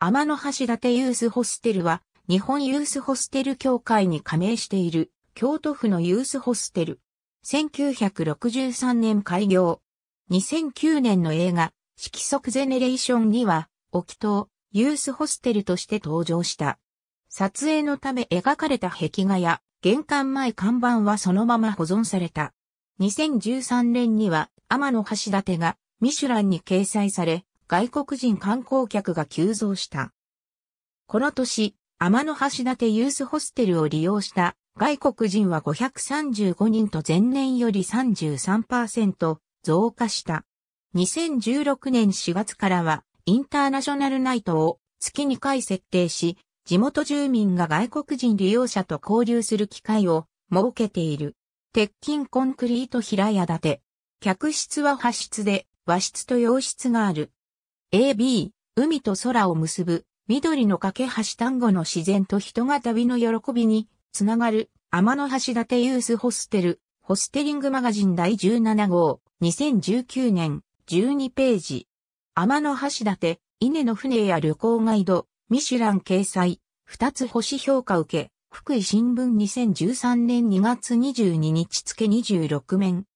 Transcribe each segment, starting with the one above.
天の橋立ユースホステルは、日本ユースホステル協会に加盟している、京都府のユースホステル。1963年開業。2009年の映画、色即ゼネレーションには、沖東、ユースホステルとして登場した。撮影のため描かれた壁画や、玄関前看板はそのまま保存された。2013年には、天の橋立が、ミシュランに掲載され、外国人観光客が急増した。この年、天の橋立ユースホステルを利用した外国人は535人と前年より33%増加した。2016年4月からはインターナショナルナイトを月2回設定し、地元住民が外国人利用者と交流する機会を設けている。鉄筋コンクリート平屋建て。客室は派室で和室と洋室がある。AB、海と空を結ぶ、緑の架け橋単語の自然と人が旅の喜びにつながる、天の橋立ユースホステル、ホステリングマガジン第17号、2019年、12ページ。天の橋立、稲の船や旅行ガイド、ミシュラン掲載、二つ星評価受け、福井新聞2013年2月22日付26面。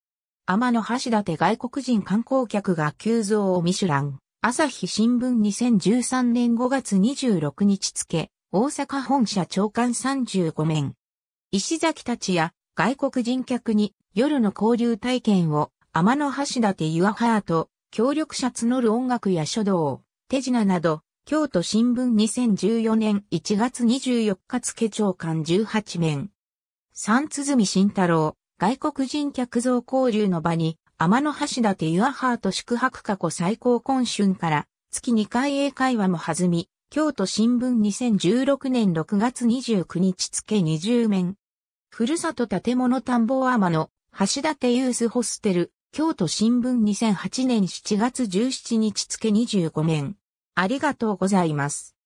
天の橋立外国人観光客が急増をミシュラン。朝日新聞2013年5月26日付、大阪本社長官35面。石崎たちや外国人客に夜の交流体験を天の橋立ユアハート、協力者募る音楽や書道、手品など、京都新聞2014年1月24日付長官18面。三鼓慎太郎、外国人客増交流の場に天の橋立ユアハート宿泊過去最高今春から月2回英会話も弾み、京都新聞2016年6月29日付20面。ふるさと建物田んぼ天の橋立ユースホステル、京都新聞2008年7月17日付25面。ありがとうございます。